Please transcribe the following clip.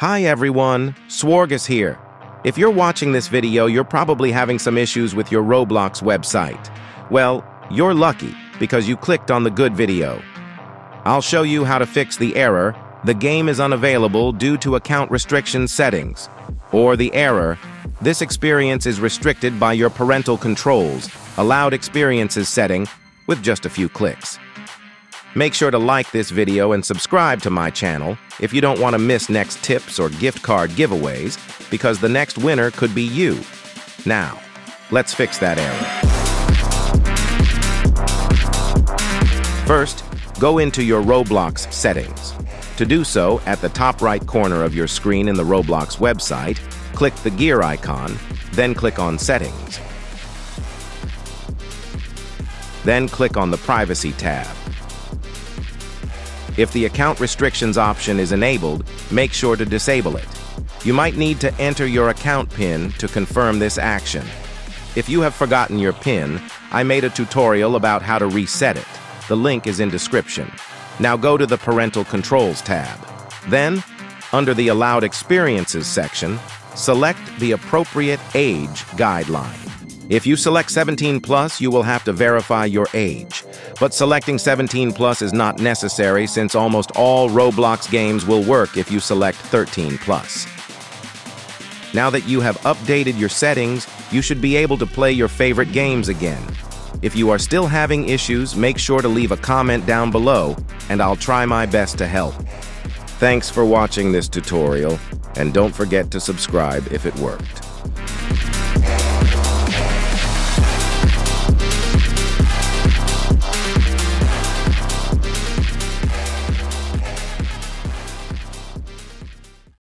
Hi everyone, Swargus here. If you're watching this video, you're probably having some issues with your Roblox website. Well, you're lucky because you clicked on the good video. I'll show you how to fix the error, the game is unavailable due to account restriction settings, or the error, this experience is restricted by your parental controls, allowed experiences setting, with just a few clicks. Make sure to like this video and subscribe to my channel if you don't want to miss next tips or gift card giveaways, because the next winner could be you. Now, let's fix that error. First, go into your Roblox settings. To do so, at the top right corner of your screen in the Roblox website, click the gear icon, then click on Settings. Then click on the Privacy tab. If the account restrictions option is enabled, make sure to disable it. You might need to enter your account PIN to confirm this action. If you have forgotten your PIN, I made a tutorial about how to reset it. The link is in description. Now go to the Parental Controls tab. Then, under the Allowed Experiences section, select the appropriate age guideline. If you select 17 plus, you will have to verify your age. But selecting 17 plus is not necessary since almost all Roblox games will work if you select 13 plus. Now that you have updated your settings, you should be able to play your favorite games again. If you are still having issues, make sure to leave a comment down below, and I'll try my best to help. Thanks for watching this tutorial, and don't forget to subscribe if it worked.